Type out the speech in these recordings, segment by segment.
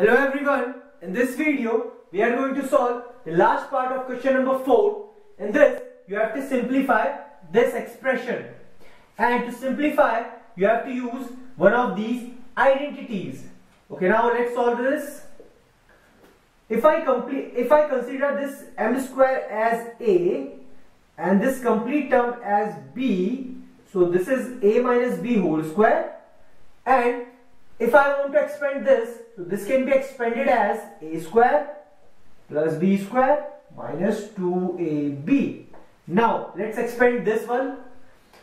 Hello everyone, in this video we are going to solve the last part of question number 4. In this you have to simplify this expression and to simplify you have to use one of these identities. Okay now let's solve this. If I complete if I consider this m square as a and this complete term as b so this is a minus b whole square and if I want to expand this, so this can be expanded as a square plus b square minus 2ab. Now let's expand this one.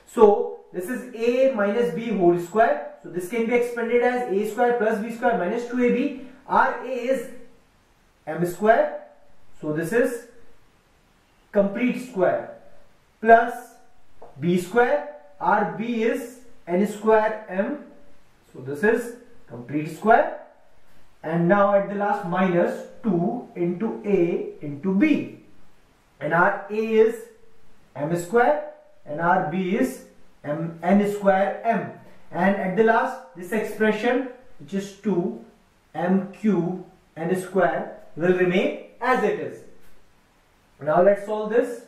So this is a minus b whole square. So this can be expanded as a square plus b square minus 2ab. Our a is m square. So this is complete square plus b square. Our b is n square m. So this is complete square. And now at the last minus 2 into a into b. And our a is m square and our b is m n square m. And at the last this expression which is 2 m cube n square will remain as it is. Now let's solve this.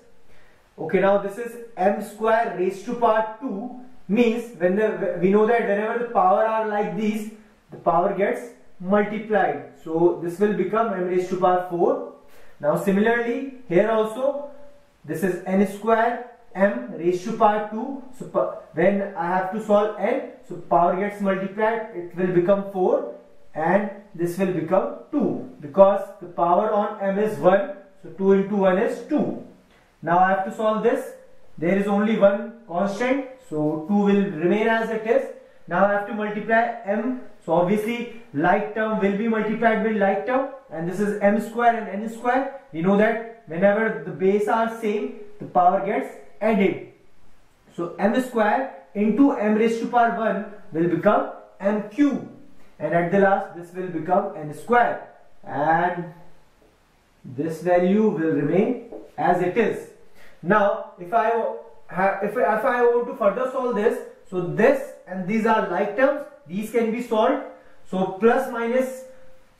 Okay now this is m square raised to power 2 means when the we know that whenever the power are like these the power gets multiplied. So this will become m raised to power 4. Now similarly here also this is n square m raised to power 2. So when I have to solve n, so power gets multiplied, it will become 4 and this will become 2 because the power on m is 1. So 2 into 1 is 2. Now I have to solve this. There is only one constant. So 2 will remain as it is. Now I have to multiply m so obviously like term will be multiplied with like term and this is m square and n square. We know that whenever the base are same, the power gets added. So m square into m raised to power 1 will become m cube and at the last this will become n square and this value will remain as it is. Now if I if, if I want to further solve this so this and these are like terms these can be solved. So plus minus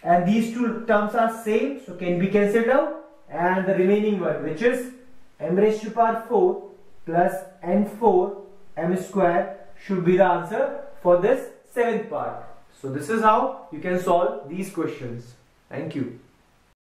and these two terms are same. So can be cancelled out. And the remaining one which is m raised to power 4 plus n4 m square should be the answer for this seventh part. So this is how you can solve these questions. Thank you.